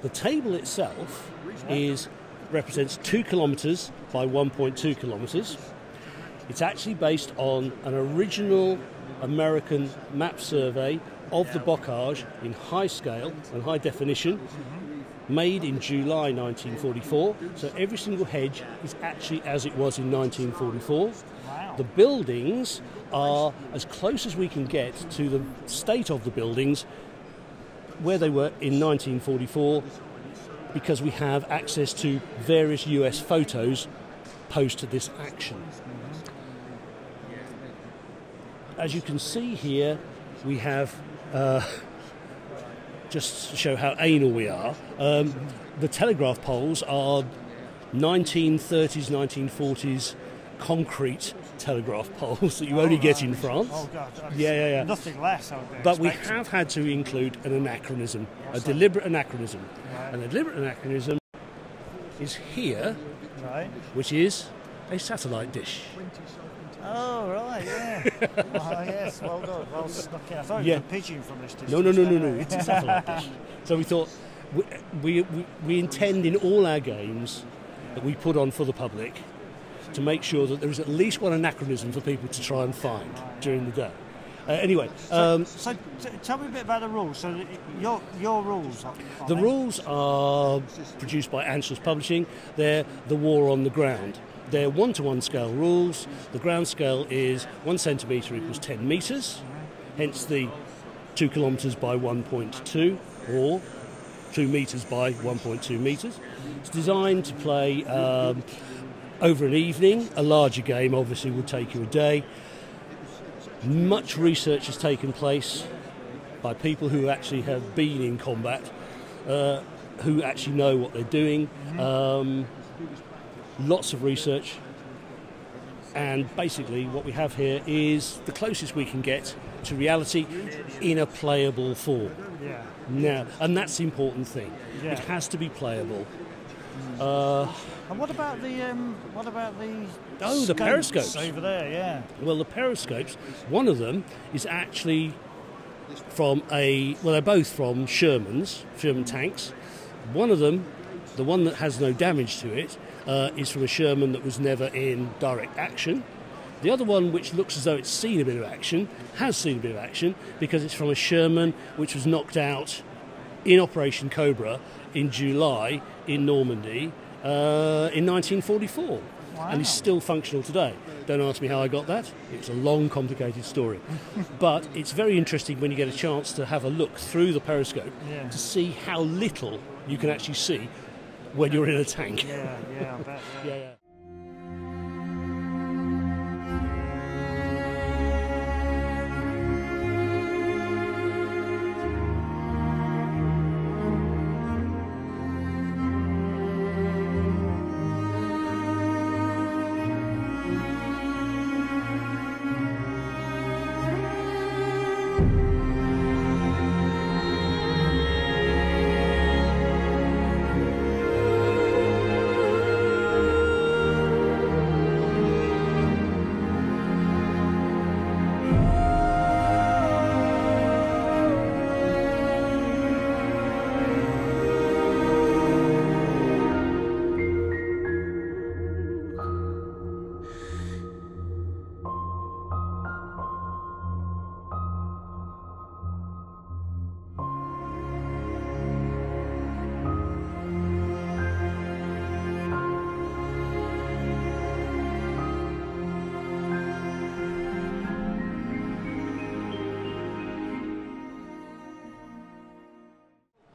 The table itself is represents two kilometres by 1.2 kilometres. It's actually based on an original American map survey of the bocage in high scale and high definition, made in July 1944. So every single hedge is actually as it was in 1944. The buildings are as close as we can get to the state of the buildings where they were in 1944 because we have access to various US photos post this action. As you can see here, we have, uh, just to show how anal we are, um, the telegraph poles are 1930s, 1940s concrete telegraph poles that you only oh, get in France. Oh God! Yeah, yeah, yeah. Nothing less. I would be But we have had to include an anachronism, a deliberate anachronism. And the deliberate anachronism is here, Right. which is a satellite dish. Oh right, yeah. oh yes, well done. Well snuck in. I thought it was a pigeon from this distance. No, no, no, no, no, it's a satellite dish. So we thought we, we, we, we intend in all our games that we put on for the public to make sure that there is at least one anachronism for people to try and find during the day. Uh, anyway, um, So t- tell me a bit about the rules. So your your rules. The they? rules are produced by Anschluss Publishing. They're the war on the ground. They're one to one scale rules. The ground scale is one centimetre equals 10 metres, hence the 2 kilometres by 1.2 or 2 metres by 1.2 metres. It's designed to play um, over an evening. A larger game obviously would take you a day. Much research has taken place by people who actually have been in combat, uh, who actually know what they're doing. Um, lots of research, and basically, what we have here is the closest we can get to reality in a playable form. Yeah. Now, and that's the important thing. Yeah. It has to be playable. Uh, And what about the um, what about the Oh, the periscopes. over there? Yeah. Well, the periscopes, one of them is actually from a, well, they're both from Sherman's, Sherman tanks. One of them, the one that has no damage to it, uh, is from a Sherman that was never in direct action. The other one, which looks as though it's seen a bit of action, has seen a bit of action because it's from a Sherman which was knocked out in Operation Cobra in July in Normandy uh, in 1944 and is still functional today. Don't ask me how I got that. It's a long, complicated story. but it's very interesting when you get a chance to have a look through the periscope Yeah. to see how little you can actually see when you're in a tank. Yeah, yeah,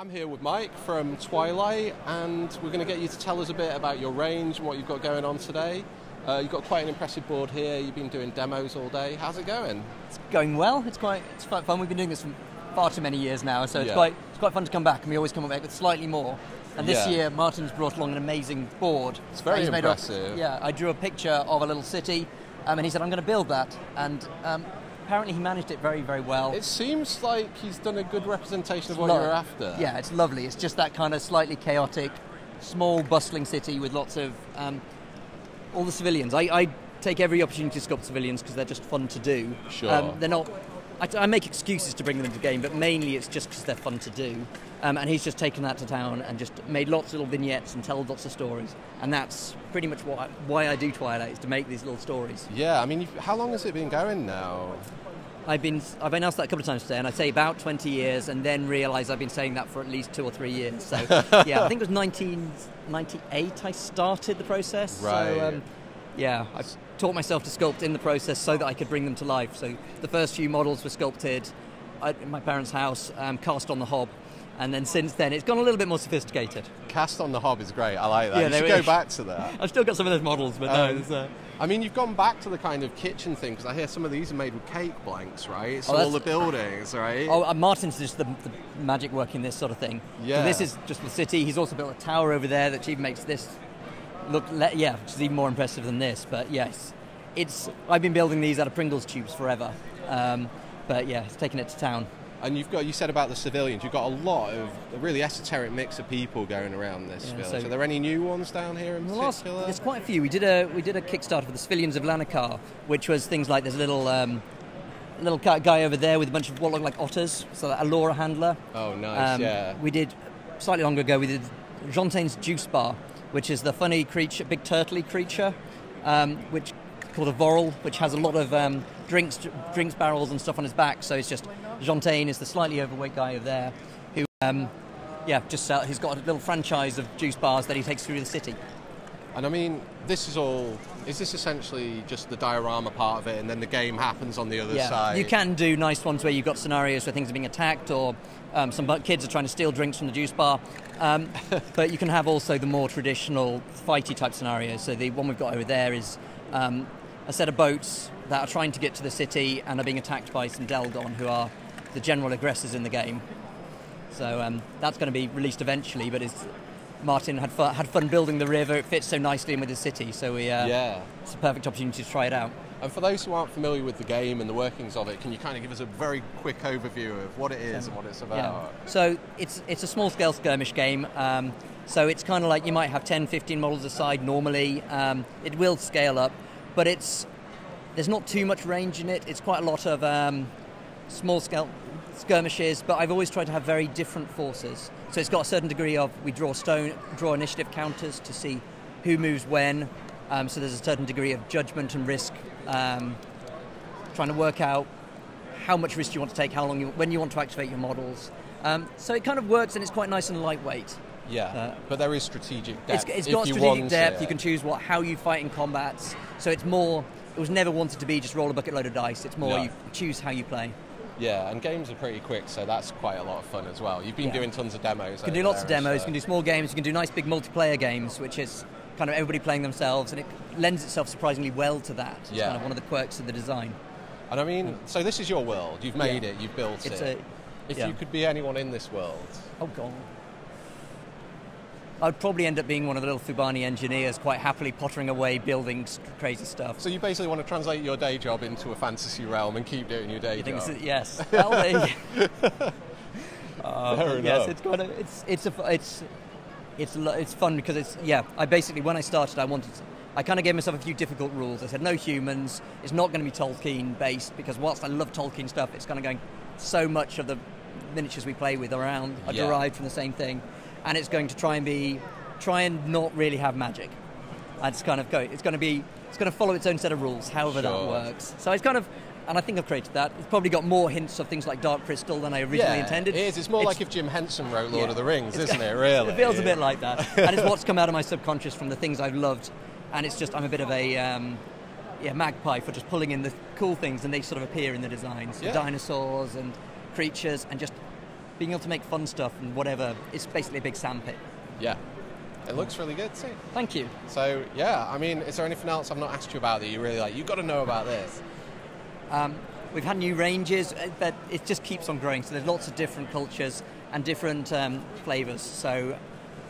I'm here with Mike from Twilight, and we're going to get you to tell us a bit about your range and what you've got going on today. Uh, you've got quite an impressive board here. You've been doing demos all day. How's it going? It's going well. It's quite it's quite fun. We've been doing this for far too many years now, so it's Yeah. quite it's quite fun to come back, and we always come back with slightly more. And this Yeah. year, Martin's brought along an amazing board. It's very made up- impressive. yeah, I drew a picture of a little city, um, and he said, "I'm going to build that." And um, apparently, he managed it very, very well. It seems like he's done a good representation of what you're after. Yeah, it's lovely. It's just that kind of slightly chaotic, small, bustling city with lots of um, all the civilians. I, I take every opportunity to sculpt civilians because they're just fun to do. Sure. Um, they're not I, I make excuses to bring them into the game, but mainly it's just because they're fun to do. Um, and he's just taken that to town and just made lots of little vignettes and told lots of stories. And that's pretty much what I, why I do Twilight is to make these little stories. Yeah, I mean, how long has it been going now? I've been I've announced that a couple of times today, and I say about 20 years, and then realise I've been saying that for at least two or three years. So yeah, I think it was 1998 I started the process. Right. So um, yeah, I taught myself to sculpt in the process so that I could bring them to life. So the first few models were sculpted at in my parents' house, um, cast on the hob. And then since then, it's gone a little bit more sophisticated. Cast on the Hob is great. I like that. Yeah, you should go back to that. I've still got some of those models, but Um, there's, uh, I mean, you've gone back to the kind of kitchen thing because I hear some of these are made with cake blanks, right? So Oh, all the buildings, right? Oh, uh, Martin's just the, the magic working this sort of thing. Yeah. So this is just the city. He's also built a tower over there that even makes this look, le- yeah, which is even more impressive than this. But yes, it's. I've been building these out of Pringles tubes forever. Um, but yeah, it's taken it to town. And you've got, you said about the civilians, you've got a lot of a really esoteric mix of people going around this Yeah, village. so- Are there any new ones down here in The last, there's quite a few. We did a we did a Kickstarter for the civilians of Lanakar, which was things like there's a little um, little guy over there with a bunch of what look like otters, so a Laura handler. Oh, nice, Um, yeah. We did slightly longer ago. We did Jontain's Juice Bar, which is the funny creature, big turtley creature, um, which called a Vorel, which has a lot of um, drinks, drinks barrels and stuff on his back. So it's just Jontain is the slightly overweight guy over there, who, um, yeah, just sell, he's got a little franchise of juice bars that he takes through the city. And I mean, this is all. Is this essentially just the diorama part of it, and then the game happens on the other yeah, side? you can do nice ones where you've got scenarios where things are being attacked or um, some kids are trying to steal drinks from the juice bar. Um, but you can have also the more traditional fighty type scenarios. So the one we've got over there is um, a set of boats that are trying to get to the city and are being attacked by some Delgon, who are the general aggressors in the game. So um, that's going to be released eventually, but it's, Martin had fun, had fun building the river. It fits so nicely in with the city, so we, uh, Yeah. it's a perfect opportunity to try it out. And for those who aren't familiar with the game and the workings of it, can you kind of give us a very quick overview of what it is and what it's about? So it's it's a small scale skirmish game. Um, so it's kind of like you might have 10, 15 models aside normally. Um, it will scale up, but it's there's not too much range in it. It's quite a lot of um, small scale skirmishes, but I've always tried to have very different forces. So it's got a certain degree of we draw stone, draw initiative counters to see who moves when. Um, so there's a certain degree of judgment and risk. Um, trying to work out how much risk you want to take, how long you, when you want to activate your models. Um, so it kind of works and it's quite nice and lightweight. Yeah, Uh, but there is strategic depth. it's if got you strategic depth. it. You can choose what how you fight in combats. So it's more. It was never wanted to be just roll a bucket load of dice. It's more you choose how you play. Yeah, and games are pretty quick, so that's quite a lot of fun as well. You've been Yeah. doing tons of demos. You can do lots of demos. You can do small games. You can do nice big multiplayer games, which is kind of everybody playing themselves, and it lends itself surprisingly well to that. It's Yeah. kind of one of the quirks of the design. And I mean, so this is your world. You've made Yeah. it. You've built It's it. a- if yeah. you could be anyone in this world, Oh god. I'd probably end up being one of the little Fubani engineers, quite happily pottering away building crazy stuff. so you basically want to translate your day job into a fantasy realm and keep doing your day You job. it's, yes. Well, Fair um, yes, it's kind of it's it's a, it's it's it's fun because it's yeah. I basically when I started, I wanted. I kind of gave myself a few difficult rules. I said no humans. It's not going to be Tolkien based because whilst I love Tolkien stuff, it's kind of going so much of the miniatures we play with around are Yeah. derived from the same thing, and it's going to try and be try and not really have magic. And it's kind of go. It's going to be. It's going to follow its own set of rules, however that works. So it's kind of. And I think I've created that. It's probably got more hints of things like Dark Crystal than I originally yeah, intended. It is. It's more like if Jim Henson wrote Lord yeah. of the Rings, isn't it? Really? It feels a bit like that, and it's what's come out of my subconscious from the things I've loved, and it's just I'm a bit of a um, yeah magpie for just pulling in the cool things, and they sort of appear in the designs, Yeah. dinosaurs and creatures, and just being able to make fun stuff and whatever. It's basically a big sandpit. Yeah. It looks really good too. Thank you. So yeah, I mean, is there anything else I've not asked you about that you really like? You've got to know about this. Um, we've had new ranges, uh, but it just keeps on growing. So there's lots of different cultures and different um, flavors. So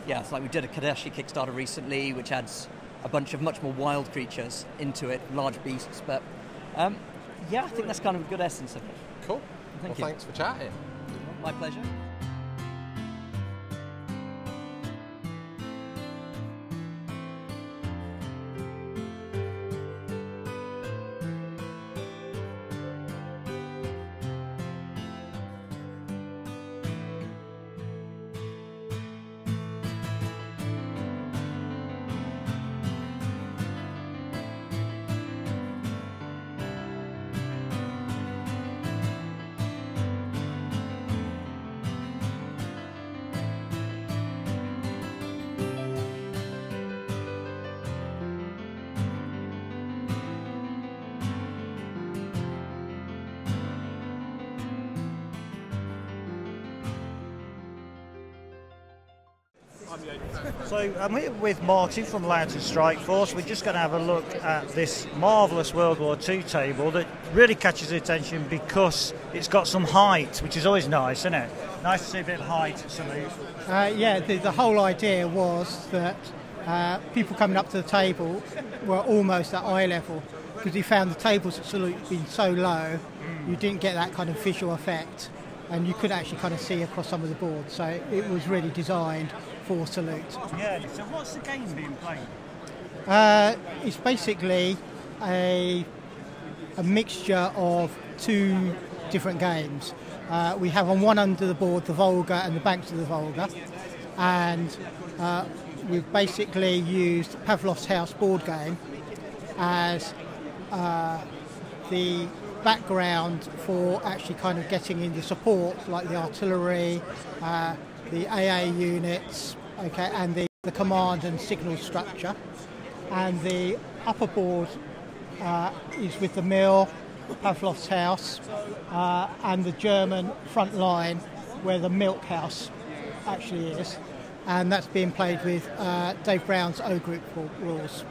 yeah, it's like we did a Kadeshi Kickstarter recently, which adds a bunch of much more wild creatures into it, large beasts. But um, yeah, I think that's kind of a good essence of it. Cool. Thank well, you. thanks for chatting. My pleasure. So I'm here with Martin from Loughton Strike Force. We're just going to have a look at this marvellous World War II table that really catches the attention because it's got some height, which is always nice, isn't it? Nice to see a bit of height salute. Uh, yeah, the, the whole idea was that uh, people coming up to the table were almost at eye level because we found the tables at Salute being so low, you didn't get that kind of visual effect and you could actually kind of see across some of the boards. So it was really designed for Salute. Yeah, so what's the game being played? Uh, it's basically a, a mixture of two different games. Uh, we have on one end of the board the Volga and the banks of the Volga, and uh, we've basically used Pavlov's House board game as uh, the background for actually kind of getting in the support, like the artillery, uh, the AA units, okay, and the, the command and signal structure. And the upper board uh, is with the mill, Pavlov's house, uh, and the German front line where the milk house actually is. And that's being played with uh, Dave Brown's O group rules.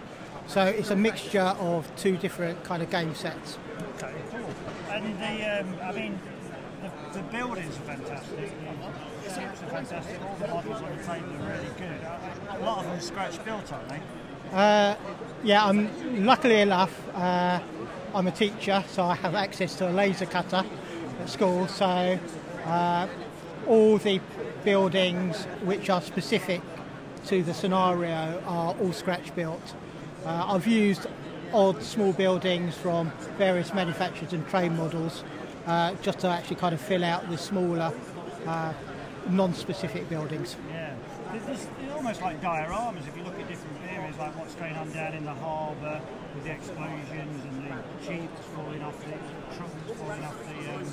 So it's a mixture of two different kind of game sets. Okay, cool. And the, um, I mean, the, the buildings are fantastic. The ships are fantastic. All the models on the table are really good. A lot of them scratch built, aren't they? Uh, yeah, I'm luckily enough. Uh, I'm a teacher, so I have access to a laser cutter at school. So uh, all the buildings which are specific to the scenario are all scratch built. Uh, I've used odd small buildings from various manufacturers and train models uh, just to actually kind of fill out the smaller uh, non-specific buildings. Yeah. There's almost like dioramas if you look at different areas, like what's going on down in the harbour with the explosions and the jeeps falling off the trucks falling off the um,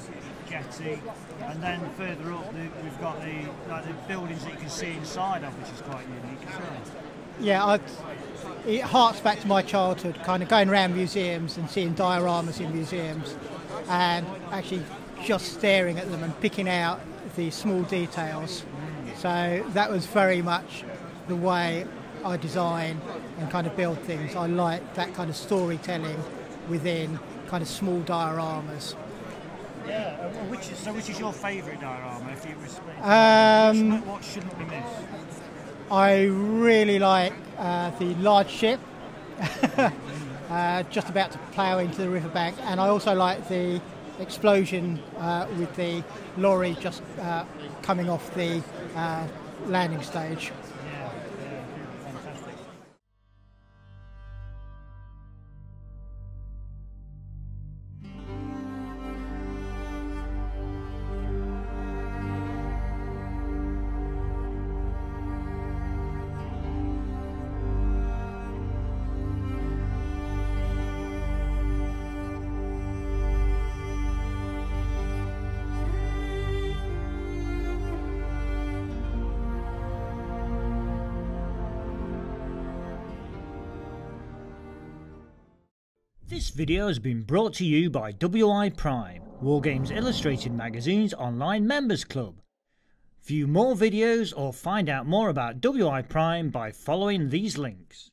jetty, and then further up the, we've got the like the buildings that you can see inside of, which is quite unique. Yeah, I'd, it harks back to my childhood, kind of going around museums and seeing dioramas in museums, and actually just staring at them and picking out the small details. So that was very much the way I design and kind of build things. I like that kind of storytelling within kind of small dioramas. Yeah. uh, Which is, so, which is your favourite diorama? If you was, Um, what shouldn't we miss? I really like uh, the large ship, uh, just about to plough into the riverbank, and I also like the explosion uh, with the lorry just uh, coming off the uh, landing stage. This video has been brought to you by WI Prime, Wargames Illustrated Magazine's online members club. View more videos or find out more about WI Prime by following these links.